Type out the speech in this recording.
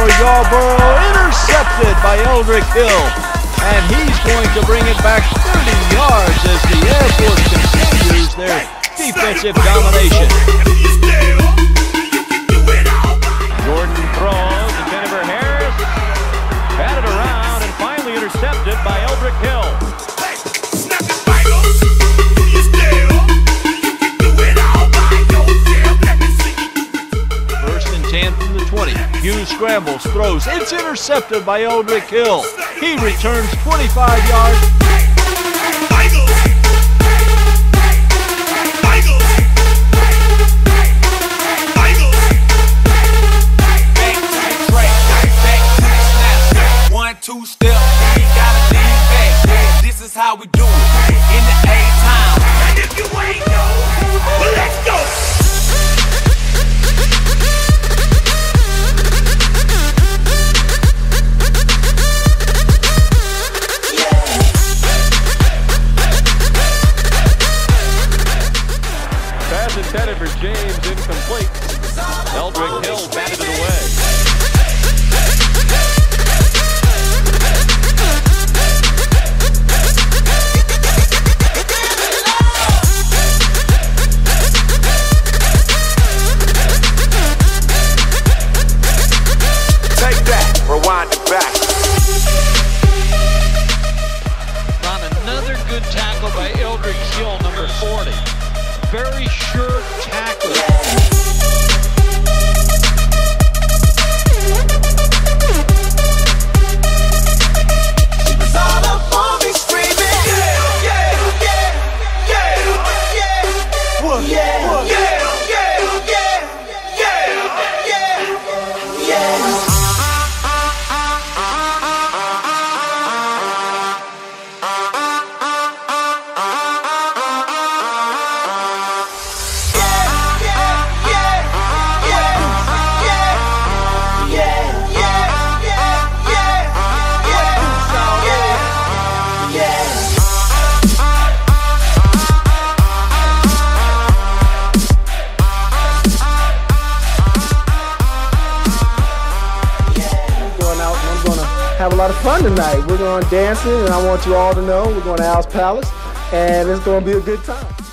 for Yarborough, intercepted by Eldrick Hill. And he's going to bring it back 30 yards as the Air Force continues their defensive domination. Jordan throws to Jennifer Harris, batted around and finally intercepted by Eldrick Hill. Hughes scrambles, throws. It's intercepted by Eldrick Hill. He returns 25 yards. One, two step. This is how we do Pass intended for James, incomplete. Eldrick Hill batted it away. Very sure tackle. Have a lot of fun tonight. We're going dancing, and I want you all to know we're going to Al's Palace, and it's going to be a good time.